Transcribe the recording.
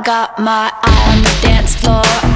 Got my eye on the dance floor.